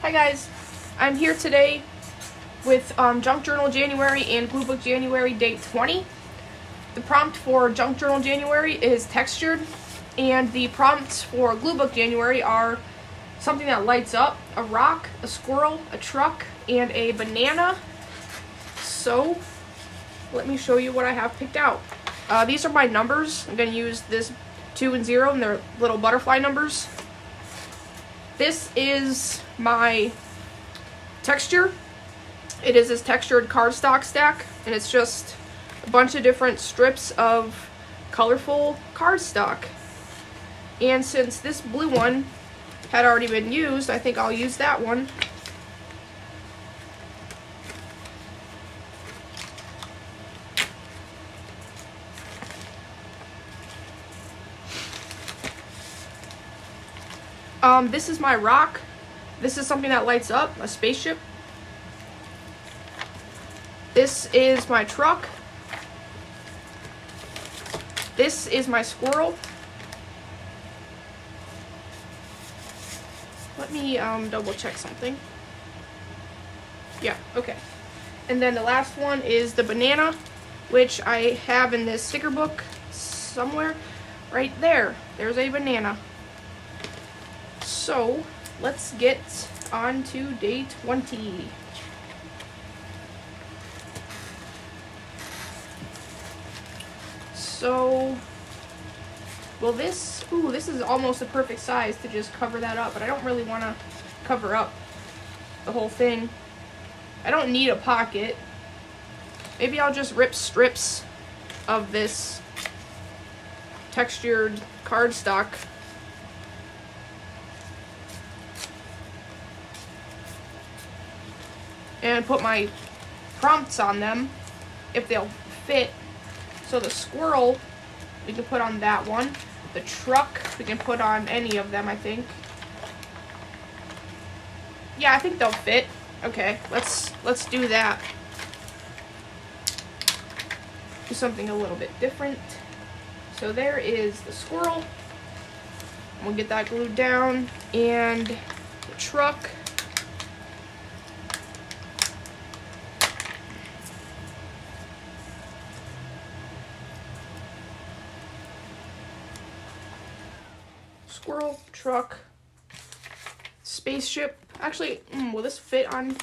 Hi guys, I'm here today with um, Junk Journal January and Glue Book January date 20. The prompt for Junk Journal January is textured, and the prompts for Glue Book January are something that lights up, a rock, a squirrel, a truck, and a banana. So, let me show you what I have picked out. Uh, these are my numbers. I'm going to use this 2 and 0, and they're little butterfly numbers. This is my texture. It is this textured cardstock stack, and it's just a bunch of different strips of colorful cardstock. And since this blue one had already been used, I think I'll use that one. Um, this is my rock. This is something that lights up, a spaceship. This is my truck. This is my squirrel. Let me um, double check something. Yeah, okay. And then the last one is the banana, which I have in this sticker book somewhere. Right there. There's a banana. So, let's get on to day 20. So, well this, ooh, this is almost a perfect size to just cover that up, but I don't really want to cover up the whole thing. I don't need a pocket. Maybe I'll just rip strips of this textured cardstock and put my prompts on them if they'll fit. So the squirrel, we can put on that one. The truck, we can put on any of them, I think. Yeah, I think they'll fit. Okay, let's let's do that. Do something a little bit different. So there is the squirrel. We'll get that glued down. And the truck. Squirrel, truck, spaceship. Actually, mm, will this fit on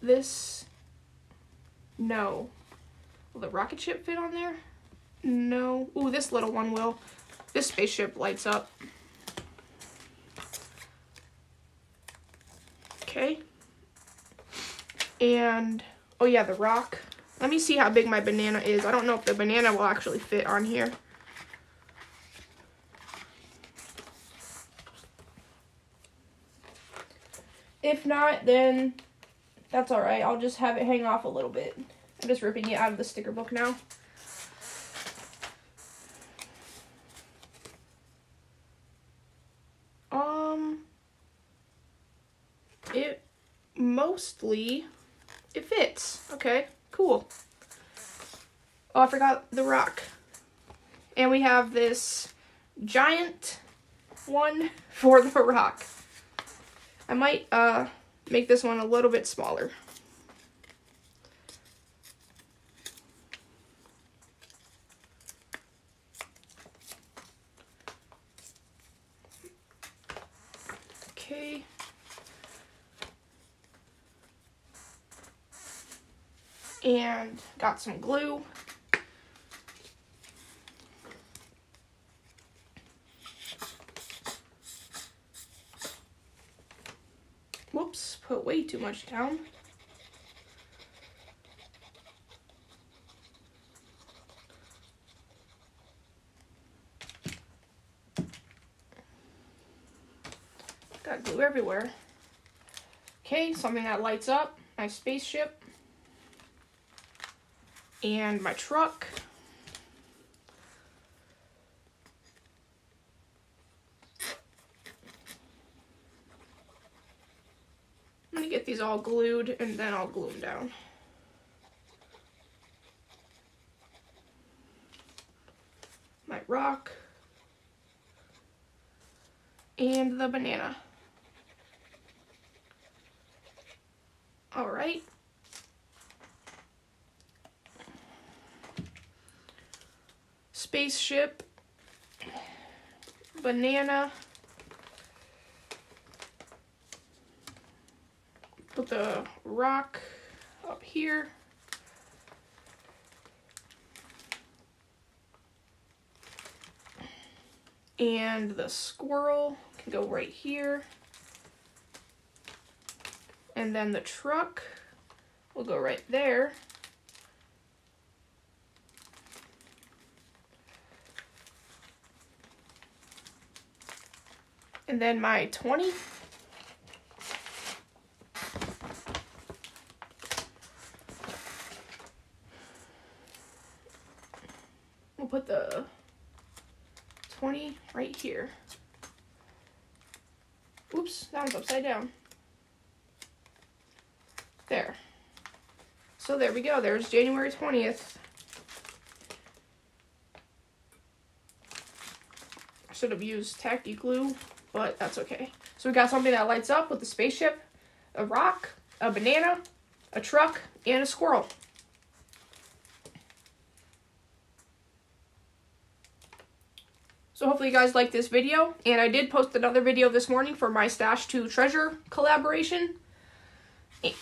this? No. Will the rocket ship fit on there? No. Ooh, this little one will. This spaceship lights up. Okay. And, oh yeah, the rock. Let me see how big my banana is. I don't know if the banana will actually fit on here. If not, then that's alright. I'll just have it hang off a little bit. I'm just ripping it out of the sticker book now. Um, it mostly, it fits. Okay, cool. Oh, I forgot the rock. And we have this giant one for the rock. I might uh, make this one a little bit smaller. Okay. And got some glue. Put way too much down. Got glue everywhere. Okay, something that lights up, my spaceship, and my truck. get all glued and then I'll glue down. My rock. And the banana. All right. Spaceship, banana, put the rock up here. And the squirrel can go right here. And then the truck will go right there. And then my 20. We'll put the 20 right here. Oops, that one's upside down. There. So there we go. There's January 20th. I should have used tacky glue, but that's okay. So we got something that lights up with a spaceship, a rock, a banana, a truck, and a squirrel. So hopefully you guys liked this video. And I did post another video this morning for my Stash to Treasure collaboration.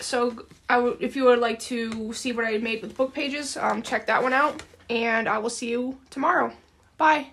So I if you would like to see what I made with book pages, um, check that one out. And I will see you tomorrow. Bye.